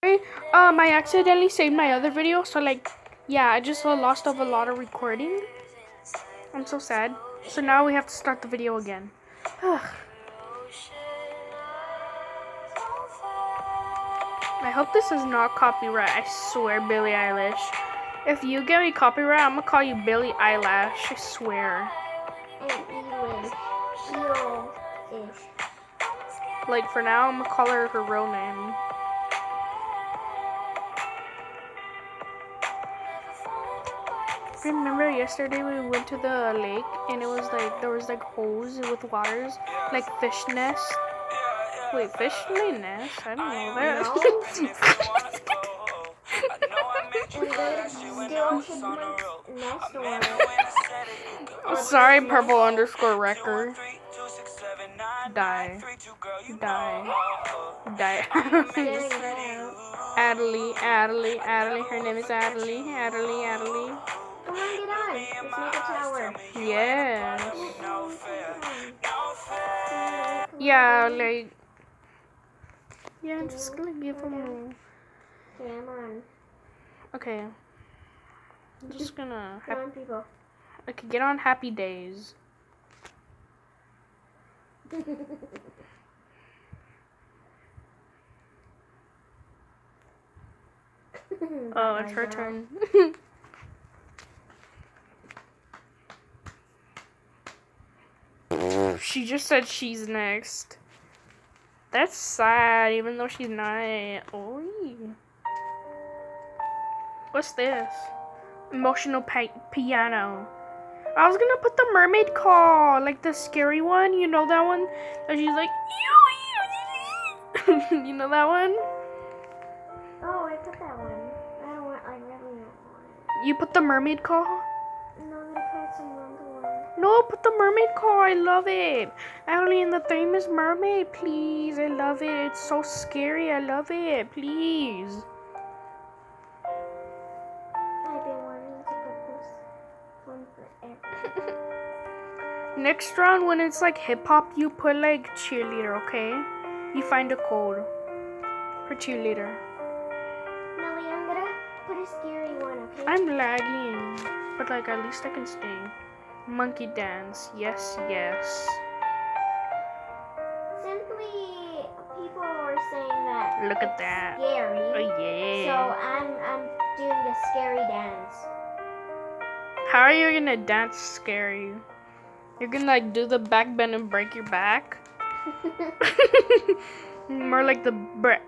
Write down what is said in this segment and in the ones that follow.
Um, I accidentally saved my other video, so like, yeah, I just lost of a lot of recording. I'm so sad. So now we have to start the video again. I hope this is not copyright. I swear, Billie Eilish. If you get me copyright, I'm gonna call you Billie Eyelash. I swear. Like for now, I'm gonna call her her real name. Remember yesterday we went to the lake and it was like there was like holes with waters, like fish nest. Wait, fish lay nest? I don't know that. Sorry, purple underscore record. Die. Die. Die. Adelie, Adelie, Adelie. Her name is Adelie, Adelie, Adelie. Come on, get on. Let's make a tower. Yes. Yeah, like. Yeah, I'm just gonna give him a. Okay, I'm on. Okay. I'm just gonna. Come on, people. Okay, get on Happy Days. Oh, it's her turn. she just said she's next. That's sad, even though she's not. Oh. What's this? Emotional piano. I was gonna put the mermaid call, like the scary one. You know that one? And she's like, you know that one? Oh, I put that one. I don't want. I really don't want You put the mermaid call? No, put the mermaid call. I love it. Alien, the famous mermaid, please. I love it. It's so scary. I love it. Please. I've been wanting to put this one forever. Next round, when it's like hip hop, you put like cheerleader, okay? You find a code for cheerleader. Nelly, I'm gonna put a scary one, okay? I'm lagging, but like at least I can stay. Monkey dance, yes, yes. Simply, people are saying that Look at that. scary. Oh yeah. So. I'm I'm doing the scary dance. How are you gonna dance scary? You're gonna like do the back bend and break your back? More like the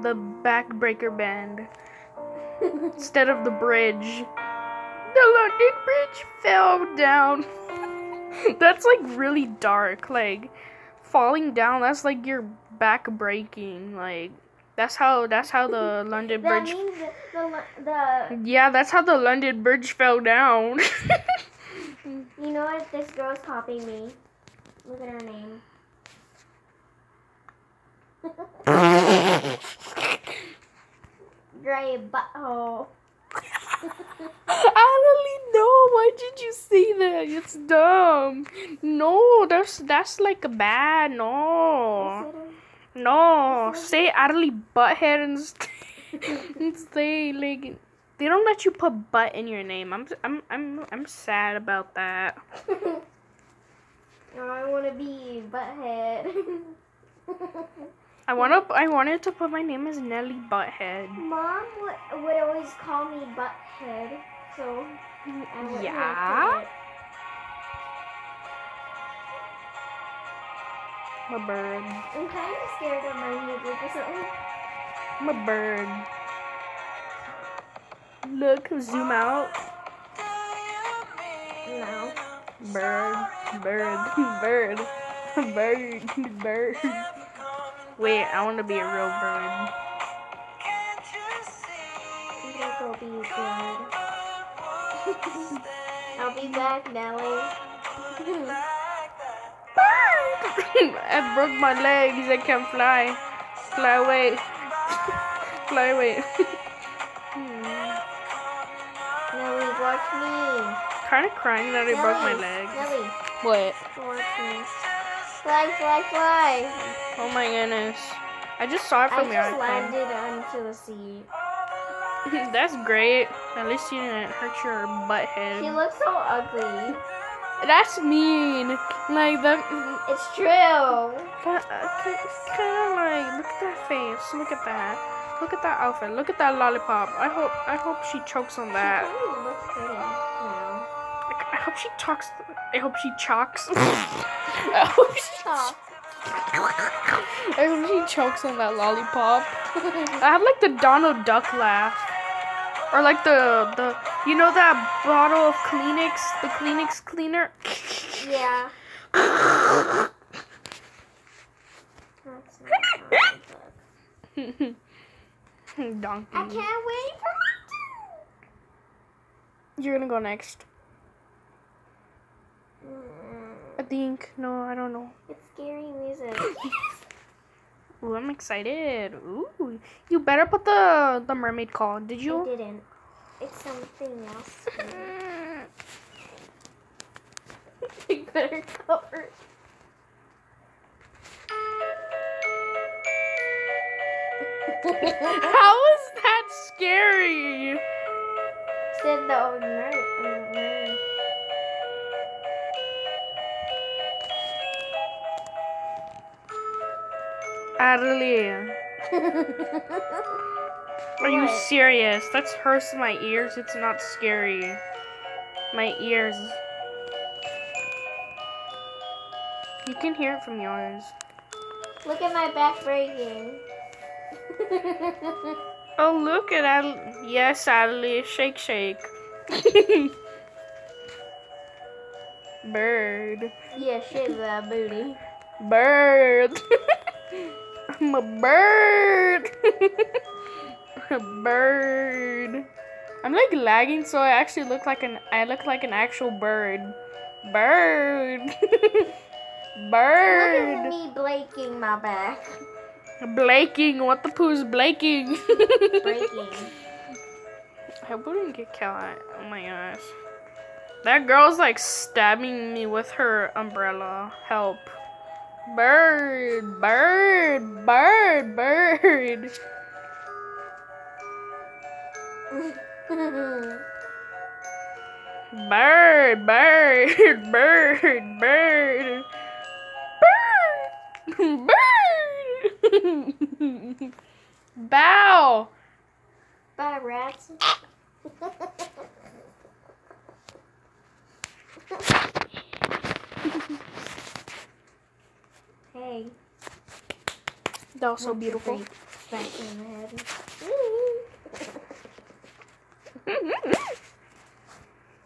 the back breaker bend instead of the bridge. The London Bridge fell down. that's like really dark. Like falling down. That's like your back breaking. Like that's how that's how the London that Bridge. means the the, the Yeah, that's how the London Bridge fell down. you know what? This girl's copying me. Look at her name. Gray butthole. I don't know. Why did you say that? It's dumb. No, that's that's like a bad. No, no. Say Adley butthead and say like they don't let you put butt in your name. I'm I'm I'm I'm sad about that. I want to be butthead. I wanna I wanted to put my name as Nelly Butthead. Mom would, would always call me butthead, so I Yeah? My bird. I'm kind of scared of my music or something. My bird. Look, zoom out. No. Bird, bird, bird, bird, bird. Wait, I want to be a real bird. You guys will be good. I'll be back, Nelly. I broke my legs. I can't fly. Fly away. fly away. Nelly, watch me. kind of crying that I broke my Nelly, legs. Nelly, What? watch me. Fly, fly, fly. Oh my goodness. I just saw it from I your just iPhone. landed onto the seat. That's great. At least you didn't hurt your butt He head. looks so ugly. That's mean. Like that. It's true. Kind of like look at that face. Look at that. Look at that outfit. Look at that lollipop. I hope. I hope she chokes on that. She looks pretty now. Like, I hope she talks. I hope she chalks. I hope she Stop. I hope she chokes on that lollipop. I have like the Donald Duck laugh. Or like the the you know that bottle of Kleenex, the Kleenex cleaner. Yeah. That's not comic book. Donkey. I can't wait for my turn. You're gonna go next. turn. Mm, I think. No, I don't know. It's scary music. Ooh, I'm excited. Ooh, you better put the the mermaid call. Did you? I didn't. It's something else. you better cover. How is that scary? Said the old nerd. Mm, Adley, are you serious? That's hurts my ears. It's not scary. My ears. You can hear it from yours. Look at my back breaking. Oh, look at Adley. Yes, Adley. Shake, shake. Bird. yeah, shit that booty. Bird. I'm a bird. a bird. I'm like lagging, so I actually look like an. I look like an actual bird. Bird. bird. Look at me blaking my back. Blaking. What the poo's blaking? Breaking. I hope we didn't get caught. Oh my gosh. That girl's like stabbing me with her umbrella. Help. Bird, bird, bird, bird. Bird, bird, bird, bird. Bird, bird. Bow. Bye, rats. hey. That was so beautiful. Thank you, me in the head.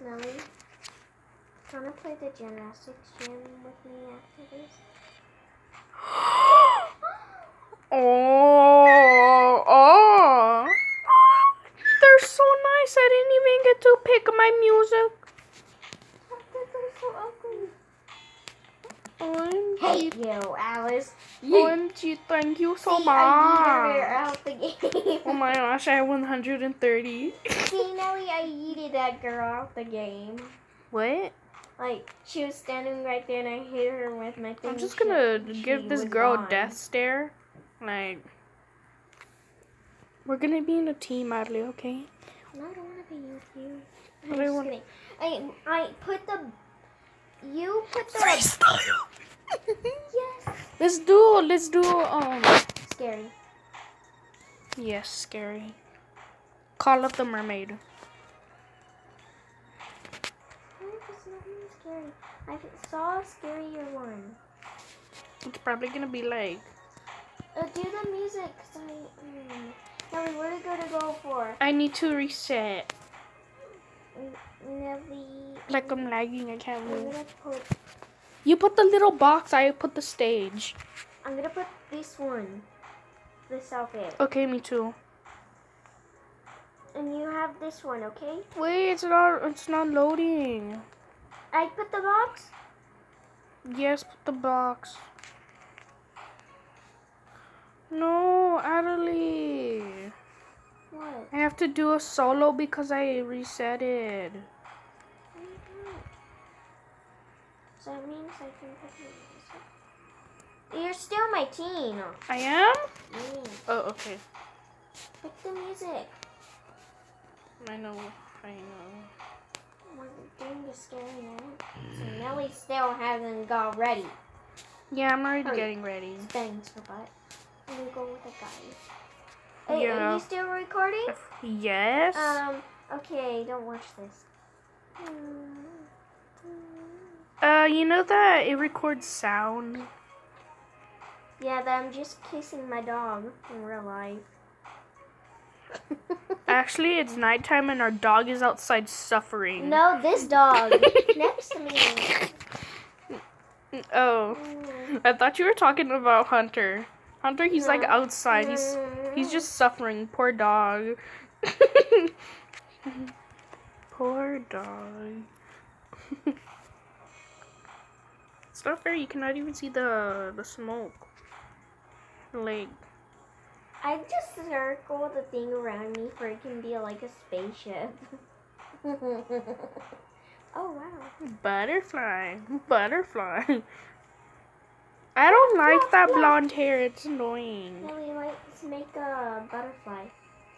Nelly, wanna play the gymnastics gym with me after this? Oh, oh. They're so nice. I didn't even get to pick my music. They're so ugly. OMG. Hate you, Alice. OMG, thank you so See, I beat her much. out the game. Oh my gosh, I have 130. See, Nelly, I yeeted that girl out the game. What? Like, she was standing right there and I hit her with my thing. I'm just gonna she give this was girl a death stare. Like, we're gonna be in a team, Adley, okay? No, I don't want to be with you. I'm But I just want- kidding. I, I put the. You put the. Freestyle! Yes. let's do, let's do, um, Scary. yes, scary. Call of the Mermaid. Why is this not really scary? I saw a scarier one. It's probably gonna be like, Uh, do the music, I. Mm. Nelly, what are you gonna go for? I need to reset. Nelly. Like I'm lagging, I can't move. You put the little box, I put the stage. I'm gonna put this one. This outfit. Okay, me too. And you have this one, okay? Wait, it's not, it's not loading. I put the box. Yes, put the box. No, Adelie. What? I have to do a solo because I reset it. So that means I can put the music. You're still my teen. I am? Oh, okay. Pick the music. I know. I know. We're doing the scary night. So Nelly still hasn't got ready. Yeah, I'm already Hurry. getting ready. Thanks for butt. I'm gonna go with the guy. Hey, Yeah. are you still recording? Yes? Um, okay, don't watch this. Uh, you know that it records sound? Yeah, that I'm just kissing my dog in real life. Actually, it's nighttime and our dog is outside suffering. no, this dog next to me. Oh, I thought you were talking about Hunter. Hunter, he's like outside. He's he's just suffering. Poor dog. Poor dog. It's not fair. You cannot even see the the smoke. Like, I just circle the thing around me for it can be like a spaceship. oh wow. butterfly, butterfly. I don't like that blonde hair. It's annoying. Nelly, let's make a butterfly.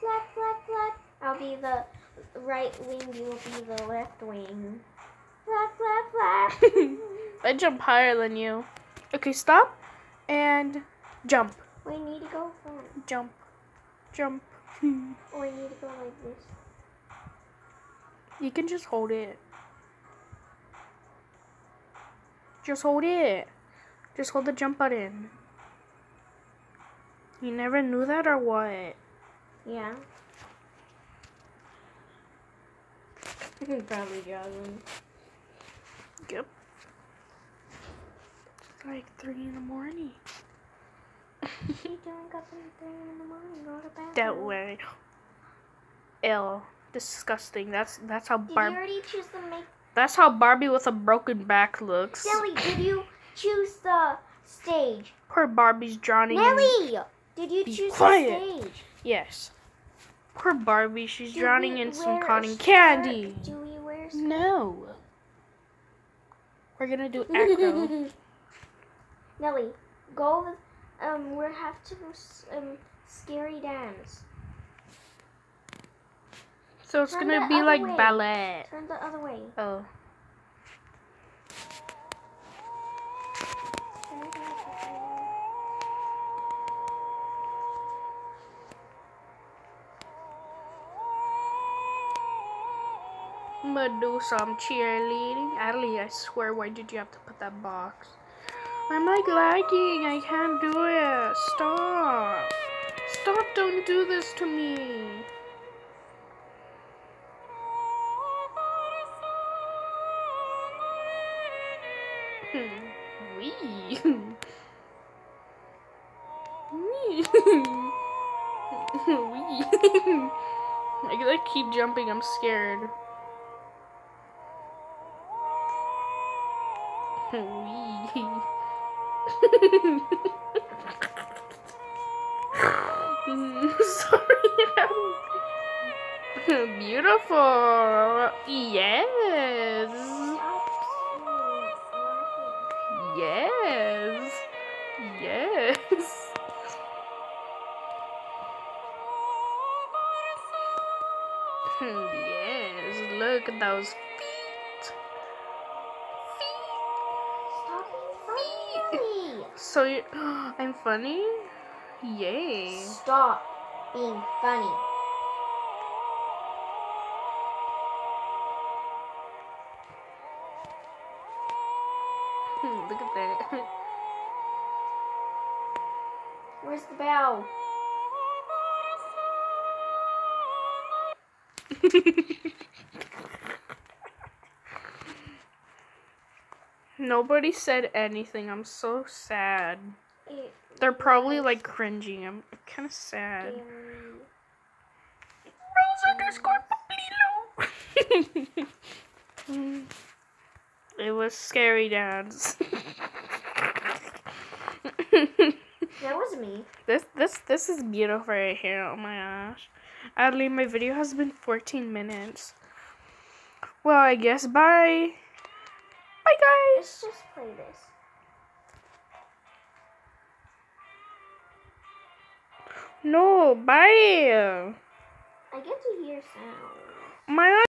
Flap, flap, flap. I'll be the right wing, you'll be the left wing. Flap, flap, flap. I jump higher than you. Okay, stop and jump, we need to go front. jump, jump. We need to go like this. You can just hold it. Just hold it. Just hold the jump button. You never knew that or what? Yeah. I can probably jogging. Yep. It's like three in the morning. She drank up in three in the morning, go to bed. that way. Ill. Disgusting. That's that's how Barbie. Did you already choose the make? that's how Barbie with a broken back looks. Nelly, did you choose the stage? Poor Barbie's drowning. in- Nelly, did you Be choose quiet. the stage? Yes. Poor Barbie, she's Do drowning in some cotton candy. Do we wear No. We're gonna do echo. Nelly, go. with- Um, we have to do s- um scary dance. so it's Turn gonna be like way. ballet. Turn the other way. Oh. I'm gonna do some cheerleading. Adley, I swear, why did you have to put that box? I'm like lagging. I can't do it. Stop. Stop. Don't do this to me. Hmm. Wee. Wee. Wee. I gotta keep jumping. I'm scared. Wee. Sorry. Beautiful. Yes. Yes. Yes. Yes. Look at those So you I'm funny? Yay. Stop being funny. Hmm, Look at that. Where's the bell? Nobody said anything. I'm so sad. They're probably like cringing. I'm kind of sad. Rose underscore it was scary dance. That was me. this this this is beautiful right here. Oh my gosh. Adley, my video has been 14 minutes. Well, I guess bye. Guys! Let's just play this. No, bye! I get to hear sounds. My